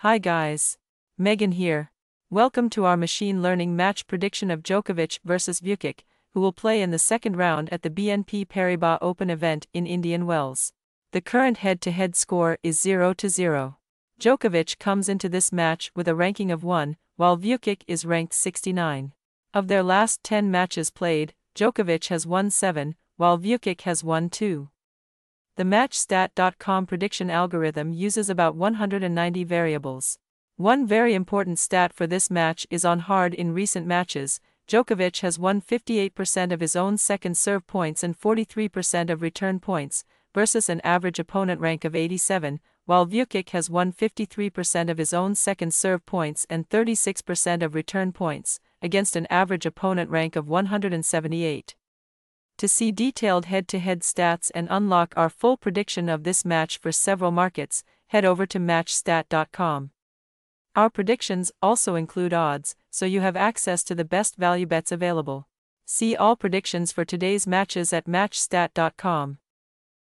Hi guys. Megan here. Welcome to our machine learning match prediction of Djokovic versus Vukic, who will play in the second round at the BNP Paribas Open event in Indian Wells. The current head to head score is 0 to 0. Djokovic comes into this match with a ranking of 1, while Vukic is ranked 69. Of their last 10 matches played, Djokovic has won 7, while Vukic has won 2. The MatchStat.com prediction algorithm uses about 190 variables. One very important stat for this match is on hard in recent matches. Djokovic has won 58% of his own second serve points and 43% of return points, versus an average opponent rank of 87, while Vukic has won 53% of his own second serve points and 36% of return points, against an average opponent rank of 178. To see detailed head to head stats and unlock our full prediction of this match for several markets, head over to MatchStat.com. Our predictions also include odds, so you have access to the best value bets available. See all predictions for today's matches at MatchStat.com.